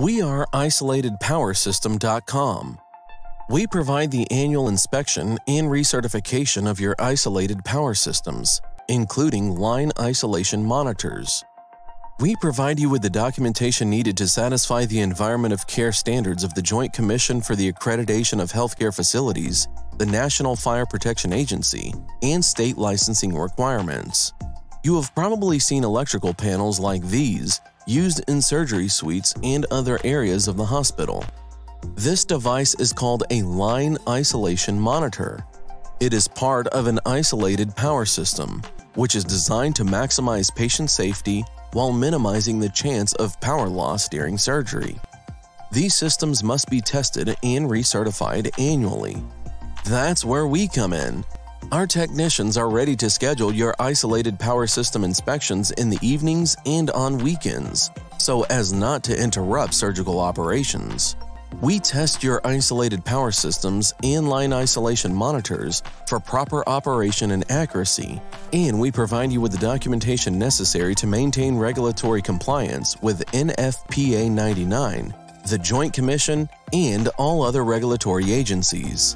We are isolatedpowersystem.com. We provide the annual inspection and recertification of your isolated power systems, including line isolation monitors. We provide you with the documentation needed to satisfy the environment of care standards of the Joint Commission for the Accreditation of Healthcare Facilities, the National Fire Protection Agency, and state licensing requirements. You have probably seen electrical panels like these used in surgery suites and other areas of the hospital. This device is called a line isolation monitor. It is part of an isolated power system, which is designed to maximize patient safety while minimizing the chance of power loss during surgery. These systems must be tested and recertified annually. That's where we come in. Our technicians are ready to schedule your isolated power system inspections in the evenings and on weekends, so as not to interrupt surgical operations. We test your isolated power systems and line isolation monitors for proper operation and accuracy, and we provide you with the documentation necessary to maintain regulatory compliance with NFPA 99, the Joint Commission, and all other regulatory agencies.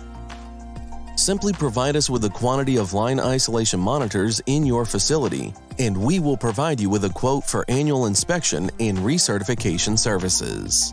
Simply provide us with the quantity of line isolation monitors in your facility, and we will provide you with a quote for annual inspection and recertification services.